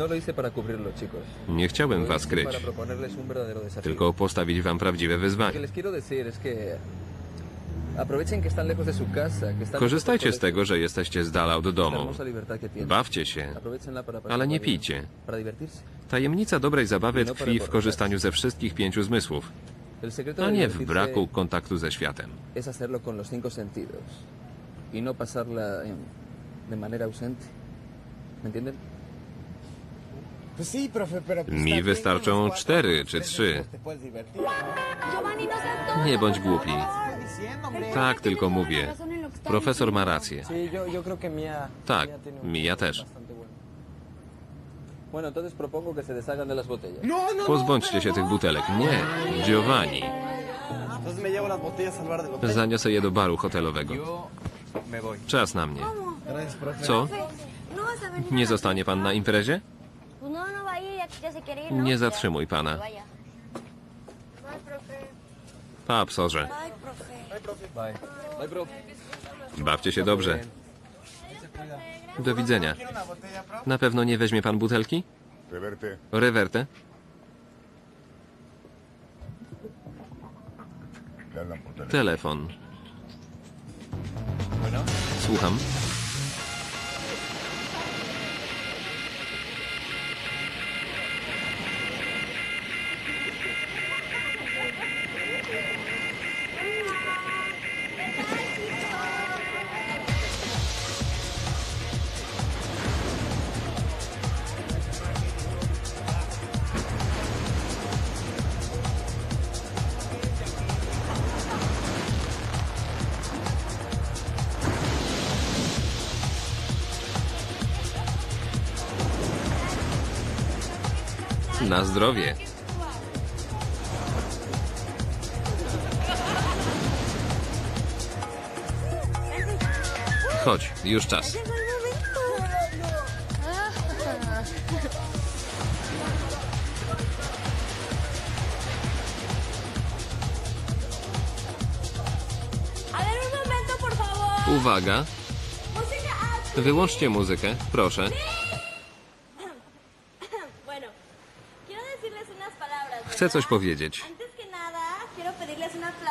No lo hice para cubrirlo, chicos. Nie chciałem was kryć, Para proponerles un verdadero desafío. tylko postawić wam prawdziwe Lo que wyzwanie. les quiero decir es que aprovechen que están lejos de su casa, que están Korzystajcie z lejos tego, że jesteście z dala od colegio, la domu. hermosa libertad que tienen. Bawcie się. Aprovechenla para pasar Ale nie vida, pijcie. Para divertirse. Tajemnica dobrej zabawy tkwi w korzystaniu ze wszystkich pięciu zmysłów, El secreto a de nie w divertirse braku kontaktu ze światem. es hacerlo con los cinco sentidos y no pasarla de manera ausente. ¿Me entienden? Mi wystarczą cztery czy trzy. Nie bądź głupi. Tak, tylko mówię. Profesor ma rację. Tak, Mia też. No, no, no. Pozbądźcie się tych butelek. Nie, Giovanni. Zaniosę je do baru hotelowego. Czas na mnie. Co? Nie zostanie pan na imprezie? Nie zatrzymuj pana. Pa, psorze. Bawcie się dobrze. Do widzenia. Na pewno nie weźmie pan butelki? Teléfono. Telefon. Słucham. Na zdrowie. Chodź, już czas. Uwaga, alta. wyłączcie muzykę, proszę. Chcę coś powiedzieć.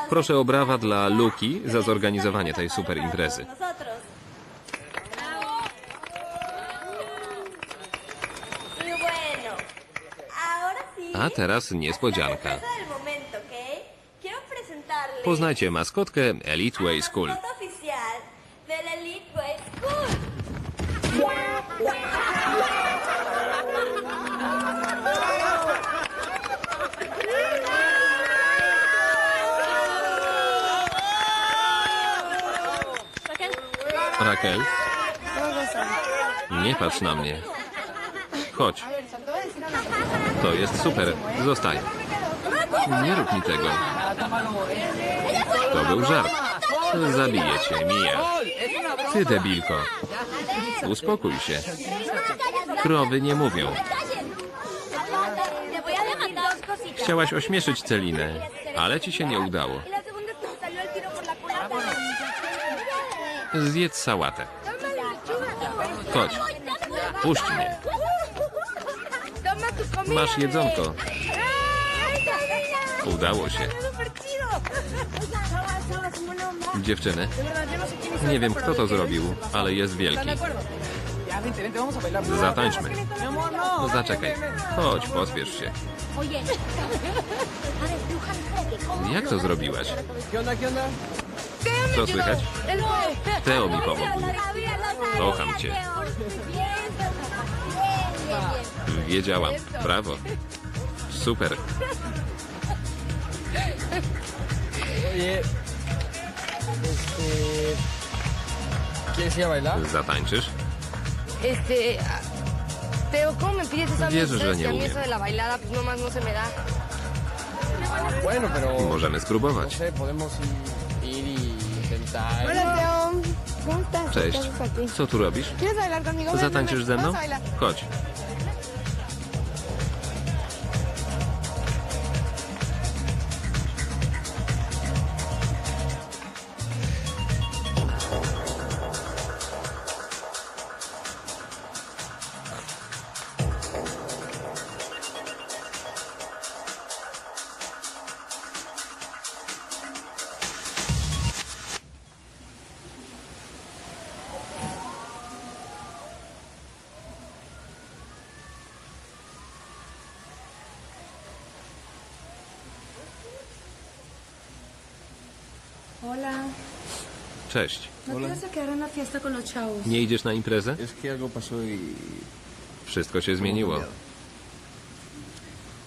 Proszę o brawa dla Luki za zorganizowanie tej super imprezy. Y. A teraz niespodzianka. Poznajcie maskotkę Elite Way School. la mascota oficial del Elite Way School. Raquel? Nie patrz na mnie. Chodź. To jest super. Zostań. Nie rób mi tego. To był żart. Zabiję cię, Mija. Ty, debilko. Uspokój się. Krowy nie mówią. Chciałaś ośmieszyć Celinę, ale ci się nie udało. Y la segunda es que me salió el tiro por la culata. Zjedz sałatę. Chodź. Puść mnie. Masz jedzonko. Udało się. Dziewczyny, nie wiem kto to zrobił, ale jest wielki. Zatańczmy. No. Zaczekaj. Chodź, pospiesz się. Jak to zrobiłaś? Co słychać? Teo mi pomógł. Kocham cię. Wiedziałam. Brawo. Super. Zatańczysz? Este. Teo, ¿cómo me pides esa Wierzę, música? że nie que a mí umiem. eso de la bailada, pues nomás no se me da. Bueno, pero. Możemy No spróbować. Cześć. Co tu robisz? ¿Quieres bailar conmigo? Ven, Zatańczysz ven, ze mną? bailar. Chodź. Hola. Cześć. ¿No fiesta con los chavos? Nie idziesz na imprezę? Es que algo pasó y... Wszystko się zmieniło.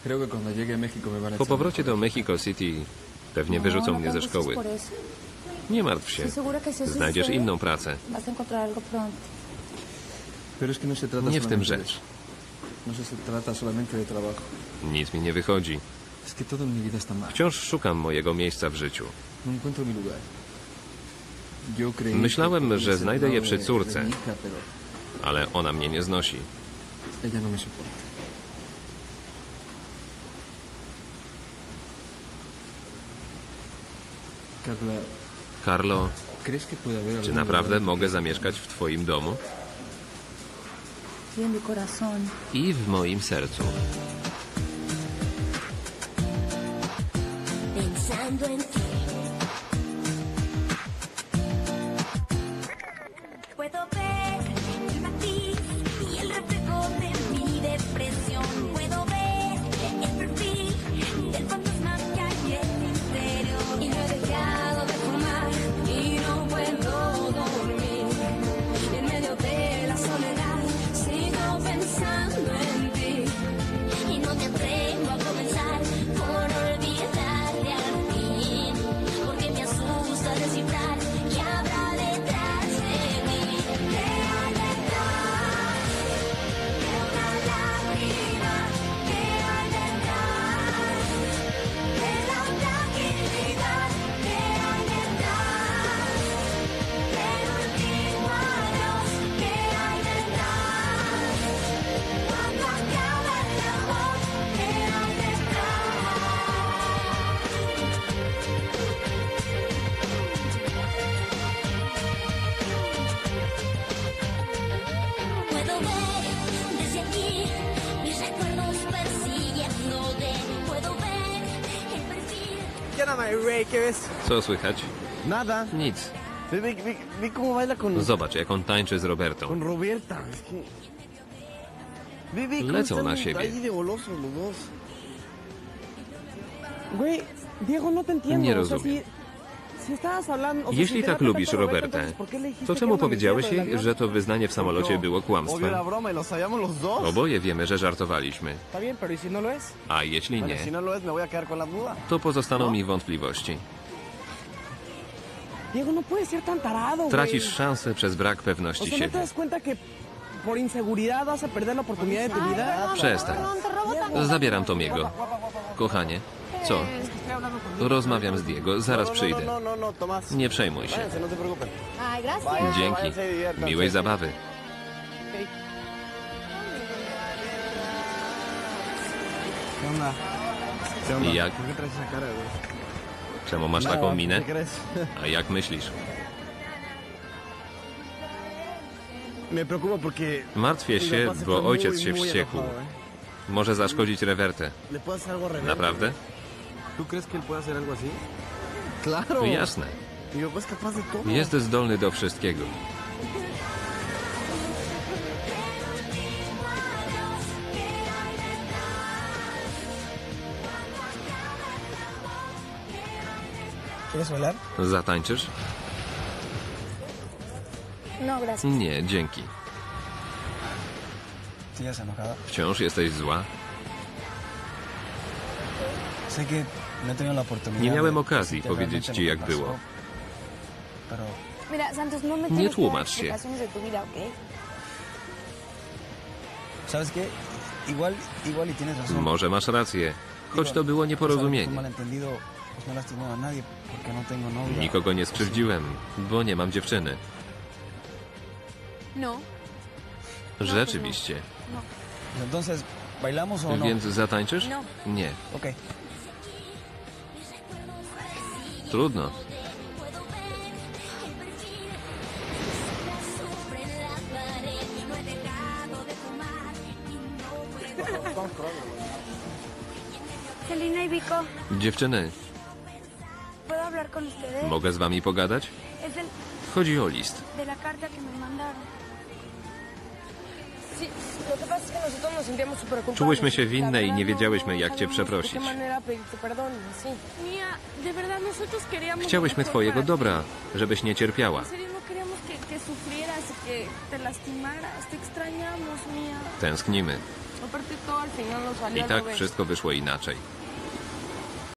Creo que cuando llegue a México me van a Po echar powrocie do Mexico City pewnie wyrzucą No, mnie no ze szkoły. angusties por eso. Nie martw się. Estoy segura que si eso Znajdziesz sucede, inną pracę. Vas a encontrar algo pronto. Pero es que no se trata Nie w tym solamente de rzecz. eso. No se trata solamente de trabajo. Nic mi nie wychodzi. Wciąż szukam mojego miejsca w życiu. No Myślałem, że znajdę je przy córce. Ale ona mnie nie znosi. no Carlo, ¿crees que puede haber czy naprawdę mogę zamieszkać w twoim domu? I w moim sercu. Pensando en ti. Co słychać? Nada. Nic. Zobacz, jak on tańczy z Robertą. con Roberta. Es que... Ve, ve cómo Lecą na siebie. no te entiendo. Nie O sea, rozumiem. Jeśli tak lubisz Roberta, Robertę, entonces, ¿por qué le dijiste to czemu mentira powiedziałeś jej, że to wyznanie w samolocie było kłamstwem? broma y. Oboje wiemy, że żartowaliśmy. ¿y no? A jeśli nie, no to pozostaną mi wątpliwości. No. Tracisz szansę przez brak pewności ¿no siebie. Przestań. Zabieram Tomiego. Kochanie, co? Rozmawiam z Diego, zaraz przyjdę. Nie przejmuj się. Dzięki. Miłej zabawy. Jak? Czemu masz taką minę? A jak myślisz? Martwię się, bo ojciec się wściekł. Może zaszkodzić rewertę. Naprawdę? ¿Tú crees que él puede hacer algo así? Claro. Jasne. Mi papá es capaz de todo. Jest zdolny do wszystkiego. ¿Quieres bailar? Zatańczysz? No, gracias. Nie, dzięki. ¿Sigues enojada? Wciąż jesteś zła? Sé que Nie miałem okazji powiedzieć ci, jak było. no Nie tłumacz się. y. Może masz rację. Choć to było nieporozumienie. no no. Nikogo nie skrzywdziłem, bo nie mam dziewczyny. No. Rzeczywiście. Pues Entonces, ¿bailamos o no? Więc zatańczysz? Nie. Trudno. Y Vico, Dziewczyny, ¿puedo hablar con ustedes? mogę z wami pogadać? Es del, Chodzi o list. de la carta que me mandaron. Czułyśmy się winne i nie wiedziałyśmy, jak cię przeprosić. Chciałyśmy twojego dobra, żebyś nie cierpiała. Tęsknimy. I tak wszystko wyszło inaczej.